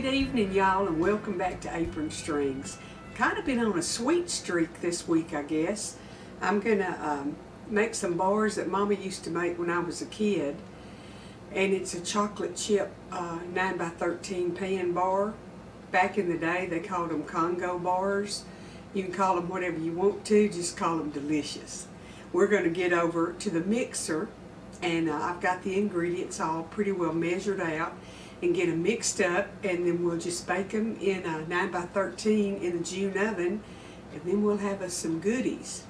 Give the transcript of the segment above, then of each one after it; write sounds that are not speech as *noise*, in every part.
Good evening, y'all, and welcome back to Apron Strings. Kind of been on a sweet streak this week, I guess. I'm gonna um, make some bars that Mama used to make when I was a kid, and it's a chocolate chip uh, 9 by 13 pan bar. Back in the day, they called them Congo bars. You can call them whatever you want to, just call them delicious. We're going to get over to the mixer, and uh, I've got the ingredients all pretty well measured out and get them mixed up and then we'll just bake them in a 9 by 13 in the June oven and then we'll have us some goodies.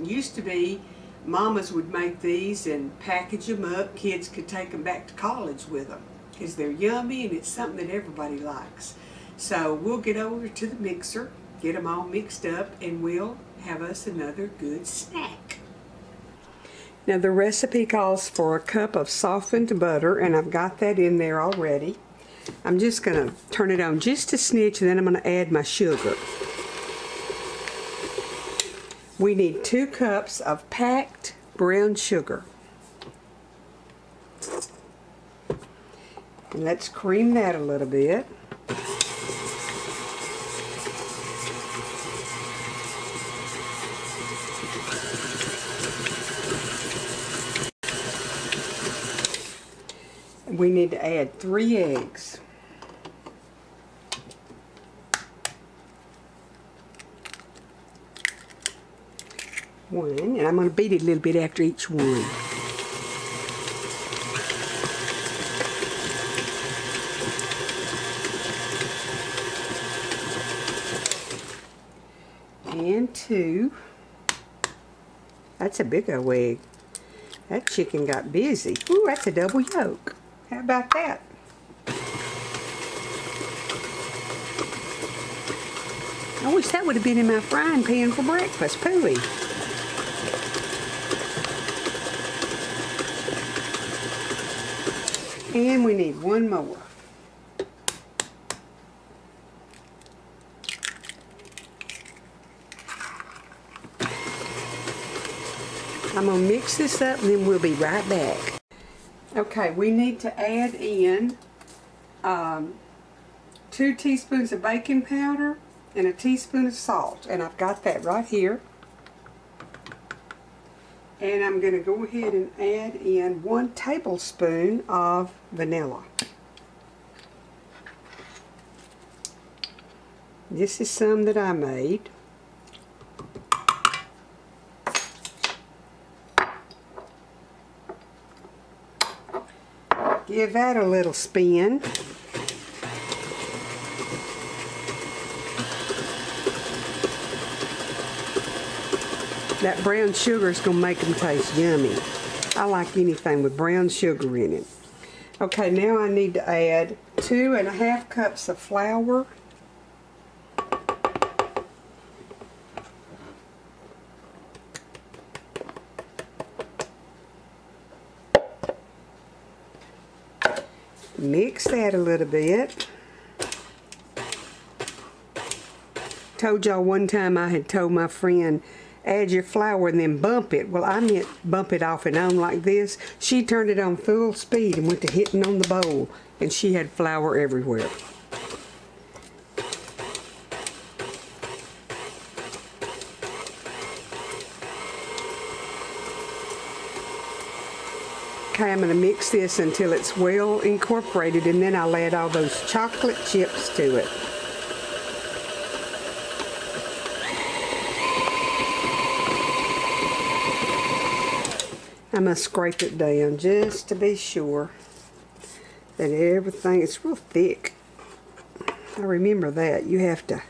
It used to be mamas would make these and package them up. Kids could take them back to college with them because they're yummy and it's something that everybody likes. So we'll get over to the mixer, get them all mixed up and we'll have us another good snack. Now the recipe calls for a cup of softened butter and I've got that in there already. I'm just going to turn it on just a snitch and then I'm going to add my sugar. We need two cups of packed brown sugar. And let's cream that a little bit. We need to add three eggs. One, and I'm going to beat it a little bit after each one. And two. That's a big old egg. That chicken got busy. Ooh, that's a double yolk. How about that? I wish that would have been in my frying pan for breakfast. Pooey. And we need one more. I'm going to mix this up and then we'll be right back. Okay, we need to add in um, two teaspoons of baking powder and a teaspoon of salt. And I've got that right here. And I'm going to go ahead and add in one tablespoon of vanilla. This is some that I made. Give that a little spin. That brown sugar is going to make them taste yummy. I like anything with brown sugar in it. Okay, now I need to add two and a half cups of flour A little bit. Told y'all one time I had told my friend, add your flour and then bump it. Well, I meant bump it off and on like this. She turned it on full speed and went to hitting on the bowl, and she had flour everywhere. Going to mix this until it's well incorporated and then I'll add all those chocolate chips to it. I'm going to scrape it down just to be sure that everything is real thick. I remember that. You have to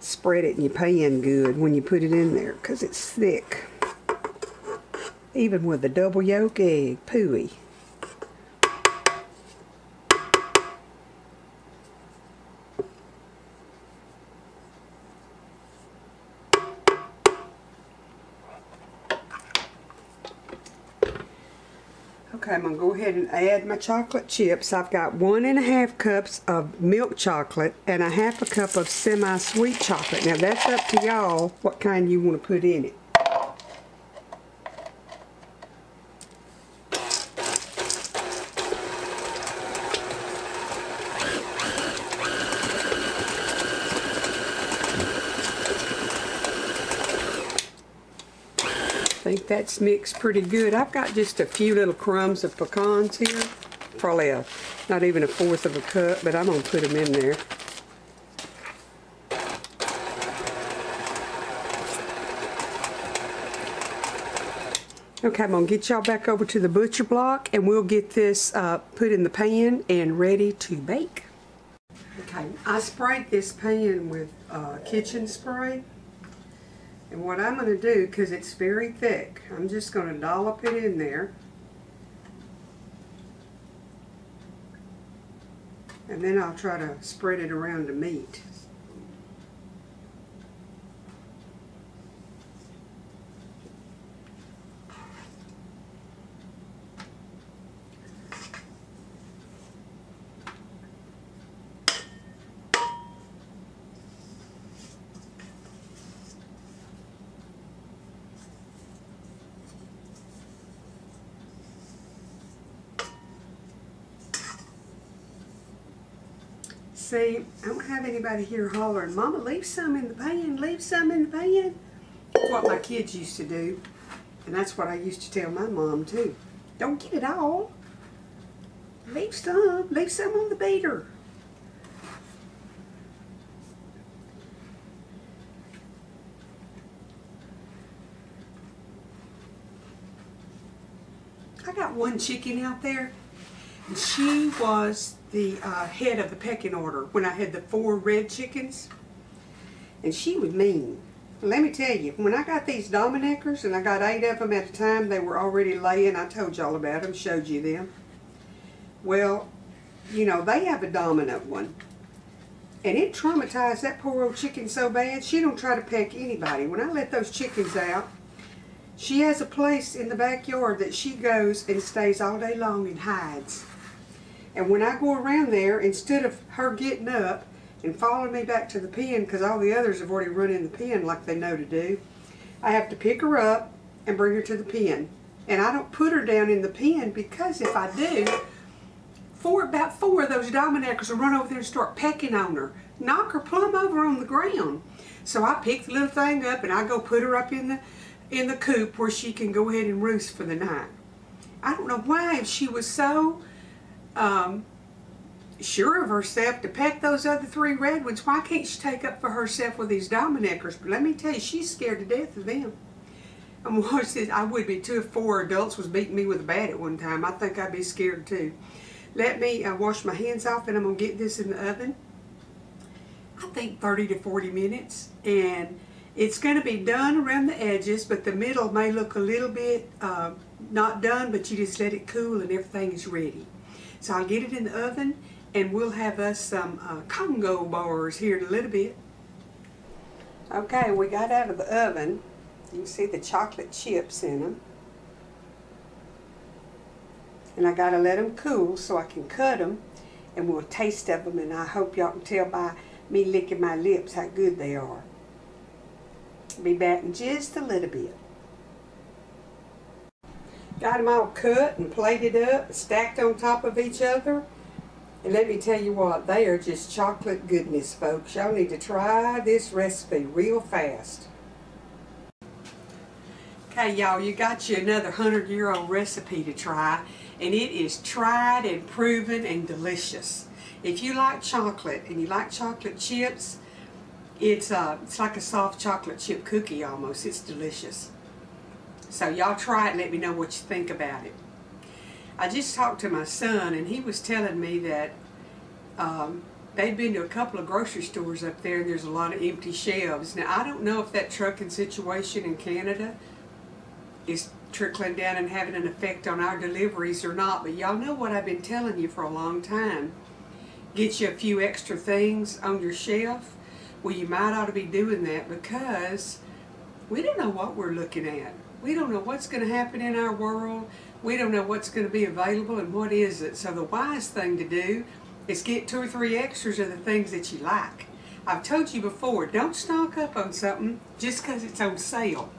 spread it in your pan good when you put it in there because it's thick even with a double yolk egg. Pooey. Okay, I'm going to go ahead and add my chocolate chips. I've got one and a half cups of milk chocolate and a half a cup of semi-sweet chocolate. Now that's up to y'all what kind you want to put in it. That's mixed pretty good. I've got just a few little crumbs of pecans here. Probably a, not even a fourth of a cup, but I'm going to put them in there. Okay, I'm going to get y'all back over to the butcher block and we'll get this uh, put in the pan and ready to bake. Okay, I sprayed this pan with uh, kitchen spray. And what I'm going to do, because it's very thick, I'm just going to dollop it in there. And then I'll try to spread it around the meat. See, I don't have anybody here hollering, Mama, leave some in the pan, leave some in the pan. That's what my kids used to do. And that's what I used to tell my mom too. Don't get it all. Leave some, leave some on the beater. I got one chicken out there, she was the uh, head of the pecking order when I had the four red chickens. And she was mean. Let me tell you, when I got these Dominickers, and I got eight of them at a time, they were already laying. I told y'all about them, showed you them. Well, you know, they have a dominant one. And it traumatized that poor old chicken so bad, she don't try to peck anybody. When I let those chickens out, she has a place in the backyard that she goes and stays all day long and hides. And when I go around there, instead of her getting up and following me back to the pen, because all the others have already run in the pen like they know to do, I have to pick her up and bring her to the pen. And I don't put her down in the pen because if I do, four about four of those Dominickers will run over there and start pecking on her, knock her plumb over on the ground. So I pick the little thing up and I go put her up in the in the coop where she can go ahead and roost for the night. I don't know why if she was so um, sure of herself to peck those other three red ones. Why can't she take up for herself with these Dominickers? But let me tell you, she's scared to death of them. And *laughs* I would be too if four adults was beating me with a bat at one time. I think I'd be scared too. Let me uh, wash my hands off and I'm going to get this in the oven. I think 30 to 40 minutes. And it's going to be done around the edges, but the middle may look a little bit uh, not done, but you just let it cool and everything is ready. So I'll get it in the oven and we'll have us some uh, Congo bars here in a little bit. Okay, we got out of the oven. You see the chocolate chips in them. And I got to let them cool so I can cut them and we'll taste of them and I hope y'all can tell by me licking my lips how good they are. Be back in just a little bit. Got them all cut and plated up, stacked on top of each other. And let me tell you what, they are just chocolate goodness, folks. Y'all need to try this recipe real fast. Okay, y'all, you got you another 100-year-old recipe to try, and it is tried and proven and delicious. If you like chocolate and you like chocolate chips, it's, uh, it's like a soft chocolate chip cookie almost. It's delicious. So y'all try it and let me know what you think about it. I just talked to my son and he was telling me that um, they'd been to a couple of grocery stores up there and there's a lot of empty shelves. Now I don't know if that trucking situation in Canada is trickling down and having an effect on our deliveries or not, but y'all know what I've been telling you for a long time. Get you a few extra things on your shelf. Well, you might ought to be doing that because we don't know what we're looking at. We don't know what's going to happen in our world. We don't know what's going to be available and what is it. So the wise thing to do is get two or three extras of the things that you like. I've told you before, don't stock up on something just because it's on sale.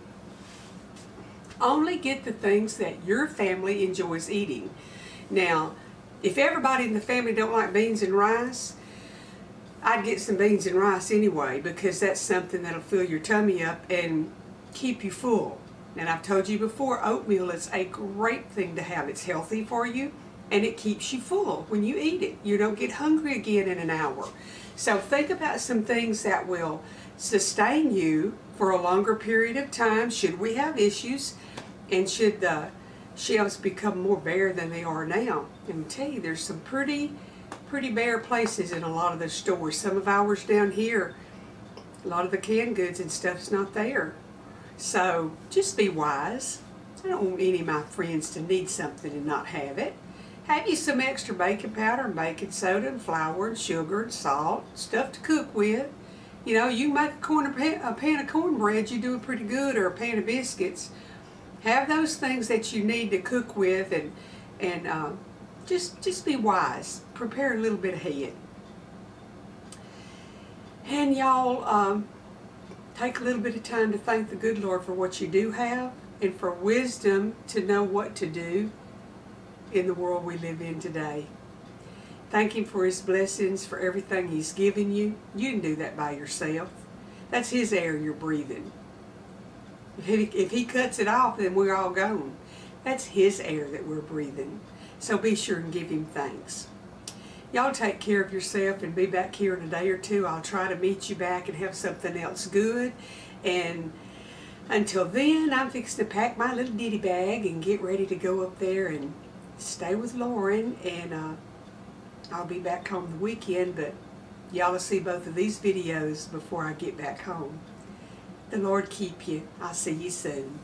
Only get the things that your family enjoys eating. Now, if everybody in the family don't like beans and rice, I'd get some beans and rice anyway because that's something that'll fill your tummy up and keep you full. And I've told you before, oatmeal is a great thing to have. It's healthy for you and it keeps you full when you eat it. You don't get hungry again in an hour. So think about some things that will sustain you for a longer period of time should we have issues and should the shelves become more bare than they are now. And tell you, there's some pretty, pretty bare places in a lot of the stores. Some of ours down here, a lot of the canned goods and stuff's not there. So just be wise. I don't want any of my friends to need something and not have it. Have you some extra baking powder and baking soda and flour and sugar and salt, stuff to cook with. You know, you make a, corn, a pan of cornbread, you're doing pretty good, or a pan of biscuits. Have those things that you need to cook with and, and uh, just, just be wise. Prepare a little bit ahead. And y'all, um, take a little bit of time to thank the good Lord for what you do have and for wisdom to know what to do in the world we live in today. Thank Him for His blessings, for everything He's given you. You didn't do that by yourself. That's His air you're breathing. If he, if he cuts it off, then we're all gone. That's His air that we're breathing. So be sure and give Him thanks. Y'all take care of yourself and be back here in a day or two. I'll try to meet you back and have something else good. And until then, I'm fixing to pack my little ditty bag and get ready to go up there and stay with Lauren. And uh, I'll be back home the weekend, but y'all will see both of these videos before I get back home. The Lord keep you. I'll see you soon.